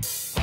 Bye.